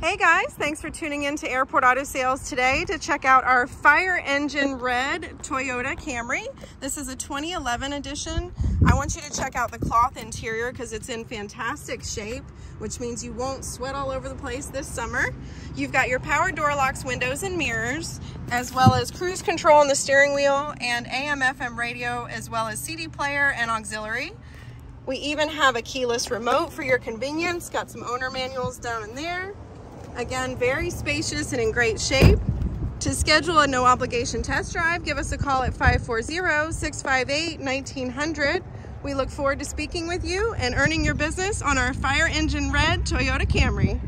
Hey guys, thanks for tuning in to Airport Auto Sales today to check out our fire engine red Toyota Camry. This is a 2011 edition. I want you to check out the cloth interior because it's in fantastic shape, which means you won't sweat all over the place this summer. You've got your power door locks, windows and mirrors, as well as cruise control on the steering wheel and AM FM radio, as well as CD player and auxiliary. We even have a keyless remote for your convenience. Got some owner manuals down in there. Again, very spacious and in great shape. To schedule a no obligation test drive, give us a call at 540-658-1900. We look forward to speaking with you and earning your business on our fire engine red Toyota Camry.